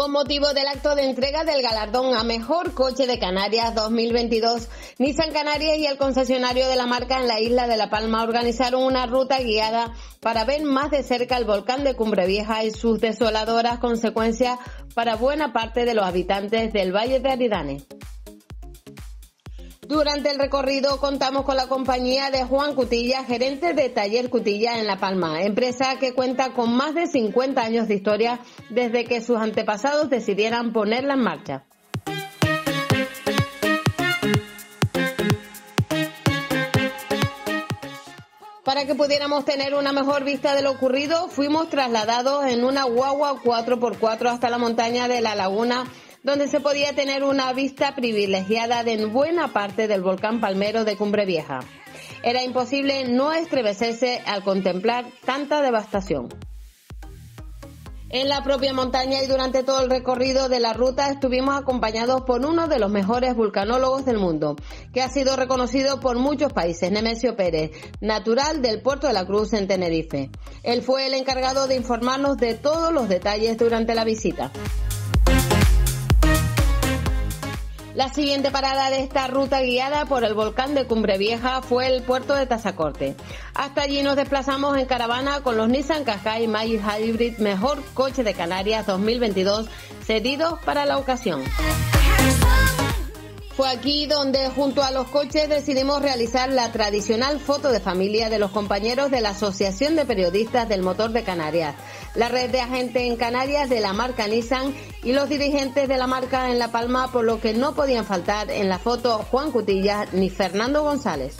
Con motivo del acto de entrega del galardón a Mejor Coche de Canarias 2022, Nissan Canarias y el concesionario de la marca en la isla de La Palma organizaron una ruta guiada para ver más de cerca el volcán de Cumbre Vieja y sus desoladoras consecuencias para buena parte de los habitantes del Valle de Aridane. Durante el recorrido contamos con la compañía de Juan Cutilla, gerente de Taller Cutilla en La Palma, empresa que cuenta con más de 50 años de historia desde que sus antepasados decidieran ponerla en marcha. Para que pudiéramos tener una mejor vista de lo ocurrido, fuimos trasladados en una guagua 4x4 hasta la montaña de la laguna donde se podía tener una vista privilegiada de buena parte del volcán palmero de Cumbre Vieja. Era imposible no estremecerse al contemplar tanta devastación. En la propia montaña y durante todo el recorrido de la ruta estuvimos acompañados por uno de los mejores vulcanólogos del mundo, que ha sido reconocido por muchos países, Nemesio Pérez, natural del puerto de la Cruz en Tenerife. Él fue el encargado de informarnos de todos los detalles durante la visita. La siguiente parada de esta ruta guiada por el volcán de Cumbre Vieja fue el puerto de Tazacorte. Hasta allí nos desplazamos en caravana con los Nissan Qashqai Magic Hybrid Mejor Coche de Canarias 2022 cedidos para la ocasión. Fue aquí donde junto a los coches decidimos realizar la tradicional foto de familia de los compañeros de la Asociación de Periodistas del Motor de Canarias, la red de agentes en Canarias de la marca Nissan y los dirigentes de la marca en La Palma, por lo que no podían faltar en la foto Juan Cutilla ni Fernando González.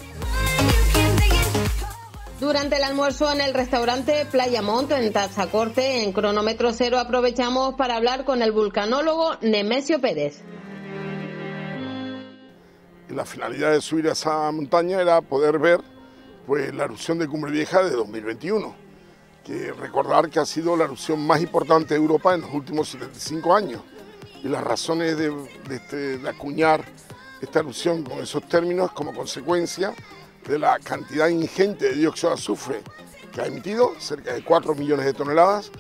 Durante el almuerzo en el restaurante Playa Monte en Tazacorte, en cronómetro cero, aprovechamos para hablar con el vulcanólogo Nemesio Pérez la finalidad de subir a esa montaña era poder ver pues, la erupción de Cumbre Vieja de 2021, que recordar que ha sido la erupción más importante de Europa en los últimos 75 años. Y las razones de, este, de acuñar esta erupción con esos términos como consecuencia de la cantidad ingente de dióxido de azufre que ha emitido, cerca de 4 millones de toneladas,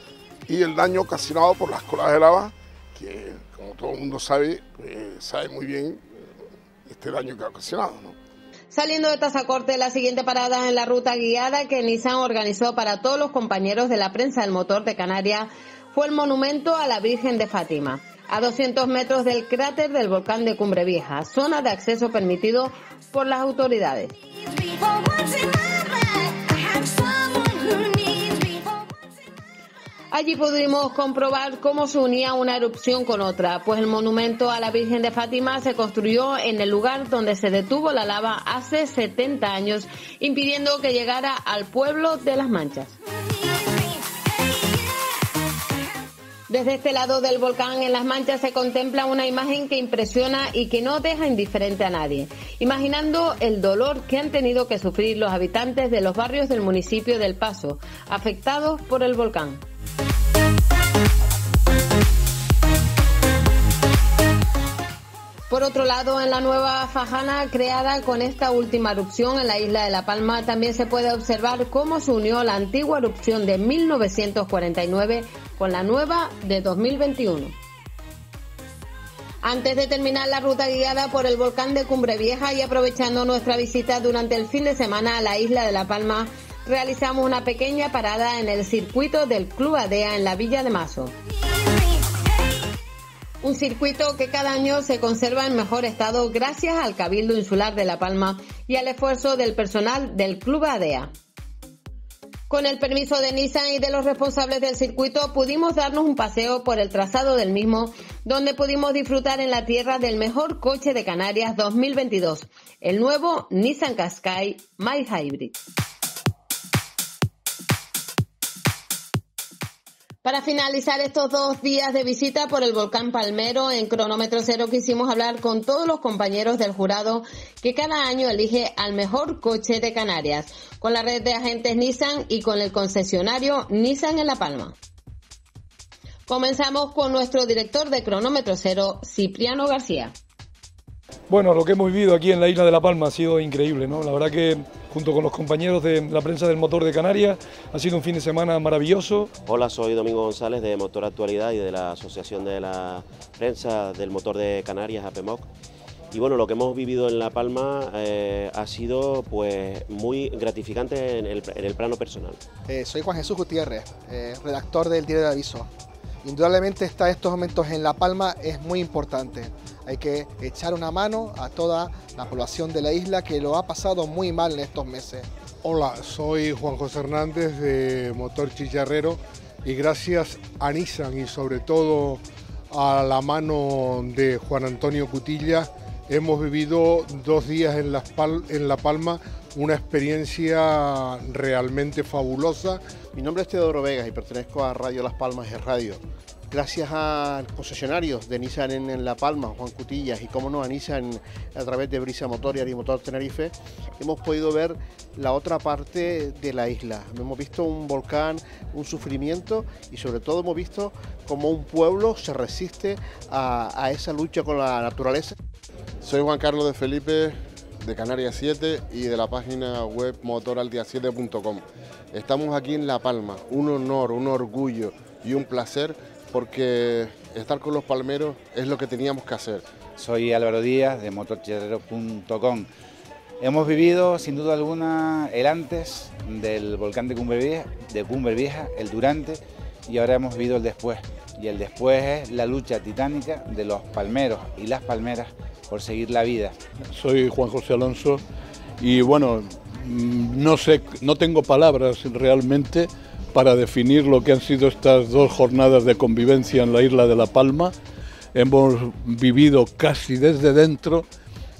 y el daño ocasionado por las colas de lava, que como todo el mundo sabe, pues, sabe muy bien este daño que ha ocasionado. Saliendo de Tazacorte, la siguiente parada en la ruta guiada que Nissan organizó para todos los compañeros de la prensa del motor de Canarias fue el monumento a la Virgen de Fátima, a 200 metros del cráter del volcán de Cumbre Vieja, zona de acceso permitido por las autoridades. Allí pudimos comprobar cómo se unía una erupción con otra, pues el monumento a la Virgen de Fátima se construyó en el lugar donde se detuvo la lava hace 70 años, impidiendo que llegara al pueblo de las Manchas. Desde este lado del volcán en Las Manchas se contempla una imagen que impresiona y que no deja indiferente a nadie, imaginando el dolor que han tenido que sufrir los habitantes de los barrios del municipio del Paso, afectados por el volcán. Por otro lado, en la nueva fajana creada con esta última erupción en la isla de La Palma, también se puede observar cómo se unió la antigua erupción de 1949 con la nueva de 2021. Antes de terminar la ruta guiada por el volcán de Cumbre Vieja y aprovechando nuestra visita durante el fin de semana a la isla de La Palma, realizamos una pequeña parada en el circuito del Club ADEA en la Villa de Mazo. Un circuito que cada año se conserva en mejor estado gracias al Cabildo Insular de La Palma y al esfuerzo del personal del Club ADEA. Con el permiso de Nissan y de los responsables del circuito pudimos darnos un paseo por el trazado del mismo, donde pudimos disfrutar en la tierra del mejor coche de Canarias 2022, el nuevo Nissan Qashqai My Hybrid. Para finalizar estos dos días de visita por el volcán Palmero, en cronómetro cero quisimos hablar con todos los compañeros del jurado que cada año elige al mejor coche de Canarias, con la red de agentes Nissan y con el concesionario Nissan en La Palma. Comenzamos con nuestro director de cronómetro cero, Cipriano García. Bueno, lo que hemos vivido aquí en la isla de La Palma ha sido increíble, ¿no? La verdad que junto con los compañeros de la prensa del motor de Canarias. Ha sido un fin de semana maravilloso. Hola, soy Domingo González de Motor Actualidad y de la Asociación de la Prensa del Motor de Canarias, APEMOC. Y bueno, lo que hemos vivido en La Palma eh, ha sido pues muy gratificante en el, plano personal. Eh, soy Juan Jesús Gutiérrez, eh, redactor del Diario de Aviso. Indudablemente estar estos momentos en La Palma es muy importante. Hay que echar una mano a toda la población de la isla que lo ha pasado muy mal en estos meses. Hola, soy Juan José Hernández de Motor Chillarrero y gracias a Nissan y sobre todo a la mano de Juan Antonio Cutilla hemos vivido dos días en La, Palma una experiencia realmente fabulosa. Mi nombre es Teodoro Vegas y pertenezco a Radio Las Palmas de Radio. Gracias a concesionarios de Nissan en, La Palma, Juan Cutillas y como no a Nissan a través de Brisa Motor y Motor Tenerife, hemos podido ver la otra parte de la isla. Hemos visto un volcán, un sufrimiento y sobre todo hemos visto cómo un pueblo se resiste a esa lucha con la naturaleza. Soy Juan Carlos de Felipe de Canarias 7 y de la página web motoraldia7.com. Estamos aquí en La Palma, un honor, un orgullo y un placer porque estar con los palmeros es lo que teníamos que hacer. Soy Álvaro Díaz de motorcherrero.com. Hemos vivido sin duda alguna el antes del volcán de Cumbre Vieja, de Cumbre Vieja, el durante y ahora hemos vivido el después. Y el después es la lucha titánica de los palmeros y las palmeras por seguir la vida. Soy Juan José Alonso y bueno, mm, no sé, no tengo palabras realmente para definir lo que han sido estas dos jornadas de convivencia en la isla de La Palma. Hemos vivido casi desde dentro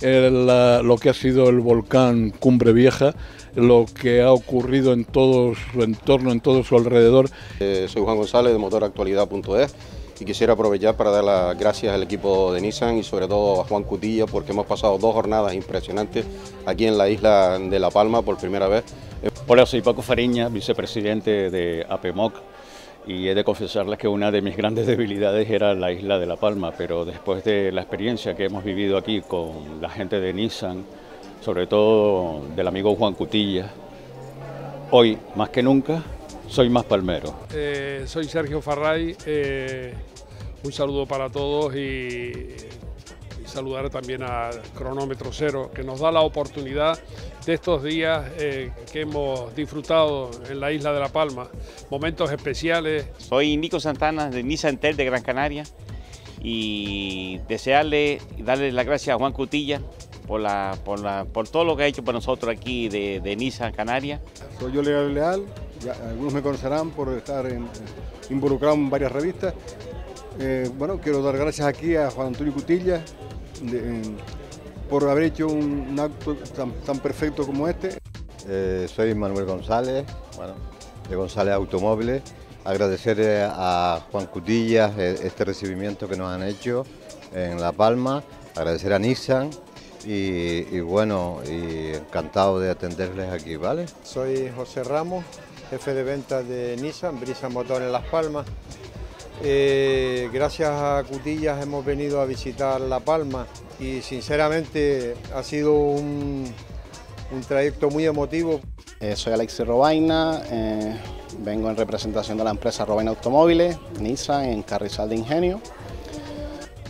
lo que ha sido el volcán Cumbre Vieja, lo que ha ocurrido en todo su entorno, en todo su alrededor. Eh, soy Juan González de motoractualidad.es y quisiera aprovechar para dar las gracias al equipo de Nissan y sobre todo a Juan Cutilla porque hemos pasado dos jornadas impresionantes aquí en la isla de La Palma por primera vez. Hola, soy Paco Fariña, vicepresidente de APEMOC y he de confesarles que una de mis grandes debilidades era la isla de La Palma, pero después de la experiencia que hemos vivido aquí con la gente de Nissan, sobre todo del amigo Juan Cutilla, hoy más que nunca soy más palmero. Eh, soy Sergio Farray, eh, un saludo para todos y, saludar también a Cronómetro Cero, que nos da la oportunidad de estos días eh, que hemos disfrutado en la isla de La Palma, momentos especiales. Soy Nico Santana de Nissan Tel de Gran Canaria y desearle y darle las gracias a Juan Cutilla por, la, por, la, por todo lo que ha hecho para nosotros aquí de, de Nissan Canaria. Soy yo Leal Leal, algunos me conocerán por estar involucrado en varias revistas eh, bueno, quiero dar gracias aquí a Juan Antonio Cutilla por haber hecho un, acto tan, perfecto como este. Eh, soy Manuel González, de González Automóviles. Agradecer a Juan Cutilla eh, este recibimiento que nos han hecho en La Palma. Agradecer a Nissan y, y, bueno, y encantado de atenderles aquí, ¿vale? Soy José Ramos, jefe de ventas de Nissan, Brisa Motor en Las Palmas. Eh, gracias a Cutillas hemos venido a visitar La Palma y sinceramente ha sido un, trayecto muy emotivo. Eh, soy Alexis Robaina, eh, vengo en representación de la empresa Robaina Automóviles, Nissan, en Carrizal de Ingenio.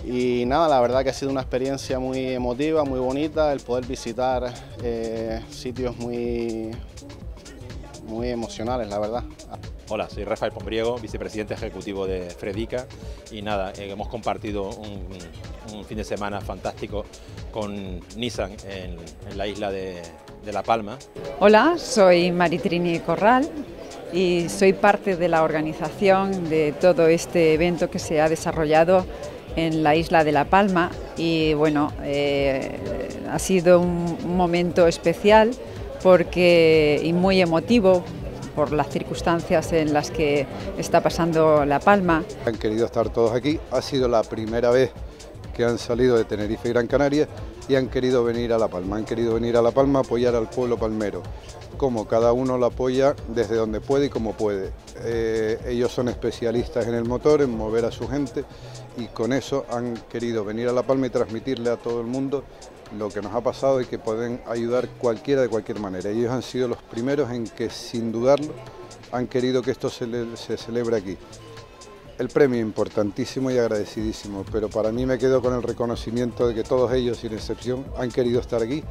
Y nada, la verdad que ha sido una experiencia muy emotiva, muy bonita, el poder visitar sitios muy, muy emocionales, la verdad. Hola, soy Rafael Pombriego, vicepresidente ejecutivo de Fredica y nada, eh, hemos compartido un, fin de semana fantástico con Nissan en, la isla de, La Palma. Hola, soy Maritrini Corral y soy parte de la organización de todo este evento que se ha desarrollado en la isla de La Palma y bueno, eh, ha sido un momento especial porque, y muy emotivo por las circunstancias en las que está pasando La Palma. Han querido estar todos aquí, ha sido la primera vez que han salido de Tenerife y Gran Canaria y han querido venir a La Palma, han querido venir a La Palma a apoyar al pueblo palmero, como cada uno lo apoya desde donde puede y como puede. Eh, ellos son especialistas en el motor, en mover a su gente y con eso han querido venir a La Palma y transmitirle a todo el mundo lo que nos ha pasado y que pueden ayudar cualquiera de cualquier manera. Ellos han sido los primeros en que, sin dudarlo, han querido que esto se, se celebre aquí. El premio importantísimo y agradecidísimo, pero para mí me quedo con el reconocimiento de que todos ellos, sin excepción, han querido estar aquí.